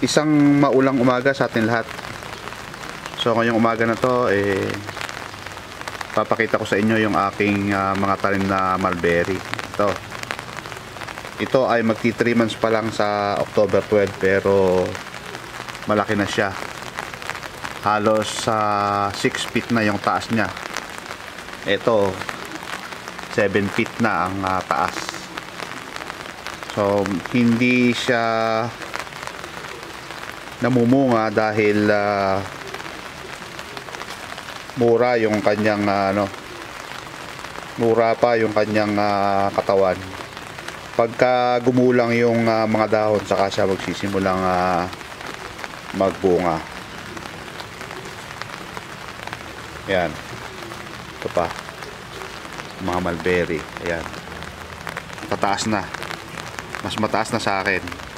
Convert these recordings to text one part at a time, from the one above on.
Isang maulang umaga sa atin lahat. So ngayong umaga na to eh papakita ko sa inyo yung aking ah, mga tanim na mulberry. Ito. Ito ay magti 3 months pa lang sa October 12 pero malaki na siya. Halos sa 6 feet na yung taas niya. Ito 7 feet na ang ah, taas. So hindi siya namumunga dahil ah, mura yung kanyang ah, ano mura pa yung kanyang ah, katawan. Pagka gumulang yung ah, mga dahon saka siya magsisimulang ah, magbunga. Yan ito pa. Mga mulberry. Ayan. Tataas na. Mas mataas na sa akin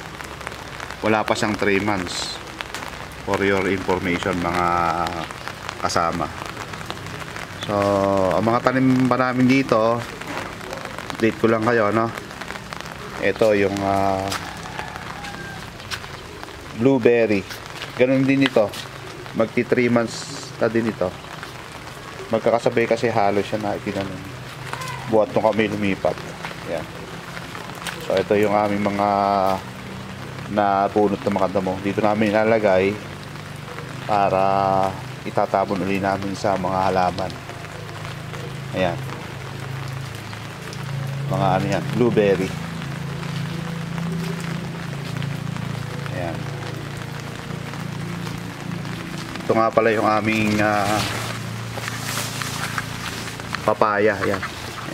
wala pa siyang 3 months for your information mga kasama. So ang mga tanim pa namin dito update ko lang kayo no? Ito yung ah, blueberry. Ganun din ito. Magti 3 months na din ito. Magkakasabay kasi halos siya na itinanim. Buhat nung kami lumipat. Yan so ito yung aming mga na punot ng mga damo. Dito namin ilalagay para itatabon uli namin sa mga halaman. Ayan. Mga ano yan blueberry. Ayan. Ito nga pala yung aming ah, papaya. Ayan.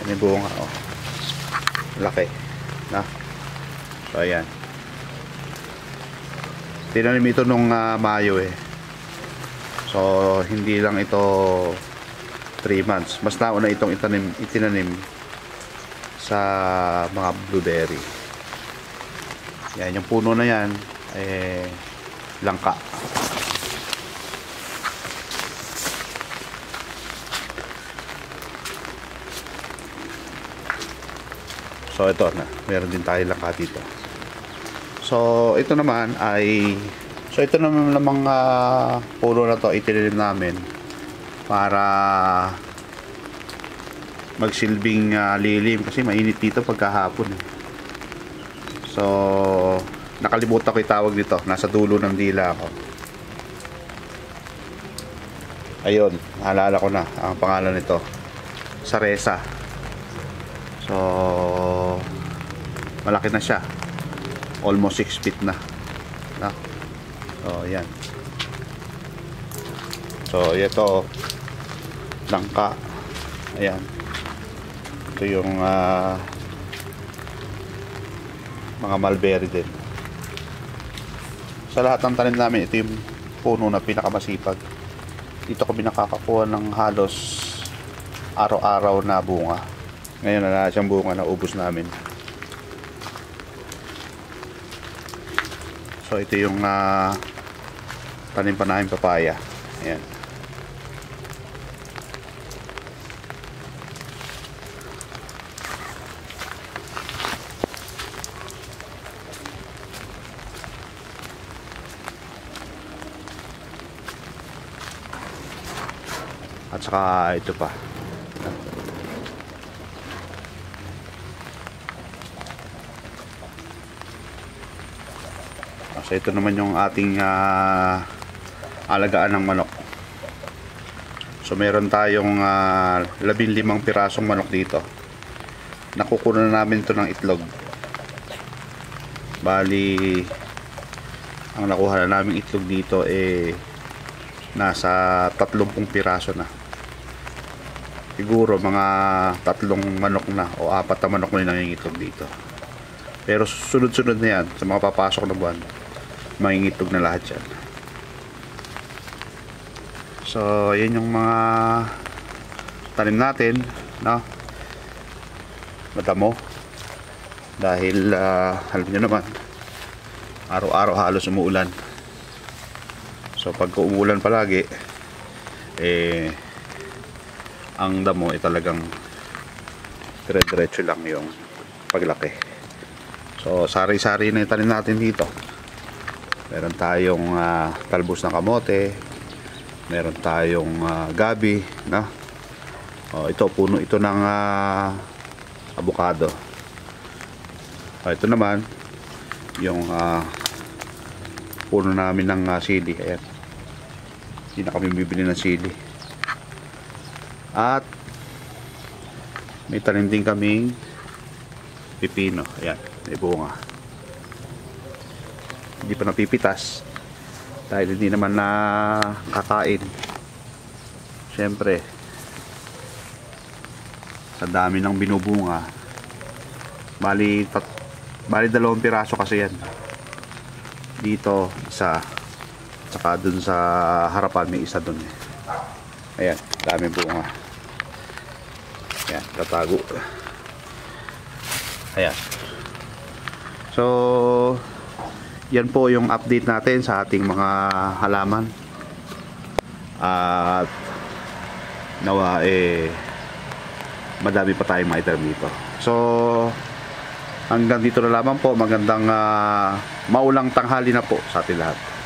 Ayan yung bunga oh. laki. Na. So ayan tinanim ito nung ah, Mayo eh. So hindi lang ito 3 months. Mas nauna itong itanim, itinanim sa mga blueberry. Yan yung puno na yan eh langka. So ito na. Meron din tayo langka dito so ito naman ay so ito naman ng mga puno na to itinanim namin para magsilbing ah, lilim kasi mainit dito pagkahapon eh. So, nakalimutan ko itawag dito. Nasa dulo ng dila ako. Ayun, naalala ko na ang pangalan nito. Saresa. So, malaki na siya. Almost 6 feet na. na. So, yan. So, ito langka. Ayan. Ito yung ah, mga mulberry din. Sa lahat ng tanim namin, ito yung puno na pinakamasipag. Dito kami nakakakuha ng halos araw-araw na bunga. Ngayon na siyang bunga na ubos namin. So ito yung ah, tanim pa namin papaya. Ayan. At saka ito pa. So ito naman yung ating ah, alagaan ng manok. So meron tayong uh, labing limang pirasong manok dito. Nakukuha na namin to ng itlog. Bali ang nakuha na namin itlog dito eh nasa 30 piraso na siguro mga tatlong manok na o apat na manok na yung nangingitlog dito pero sunod-sunod na yan sa mga papasok na buwan mangingitlog na lahat yan so yan yung mga tanim natin no? madamo dahil uh, alam nyo naman araw-araw halos umuulan So pag umuulan palagi eh ang damo ay talagang dire-diretso lang yung paglaki. So sari-sari na itanim natin dito. Meron tayong ah, talbos ng kamote. Meron tayong ah, gabi, no? Oh, ito puno ito ng ah, avocado. Oh, ito naman yung ah, puno namin ng ah, sili. Ayan. Hindi na kami bibili ng sili. At may tanim din kaming pipino. Ayan, may bunga. Hindi pa napipitas. Dahil hindi naman na kakain. Siyempre, sa dami ng binubunga, bali, tat, bali dalawang piraso kasi yan. Dito, isa. Tsaka dun sa harapan, may isa dun. eh. Ayan, dami bunga. Ayan, tatago. Ayan. So, yan po yung update natin sa ating mga halaman. At nawa eh madami pa tayong maitanim dito. So, hanggang dito na lamang po. Magandang ah, maulang tanghali na po sa ating lahat.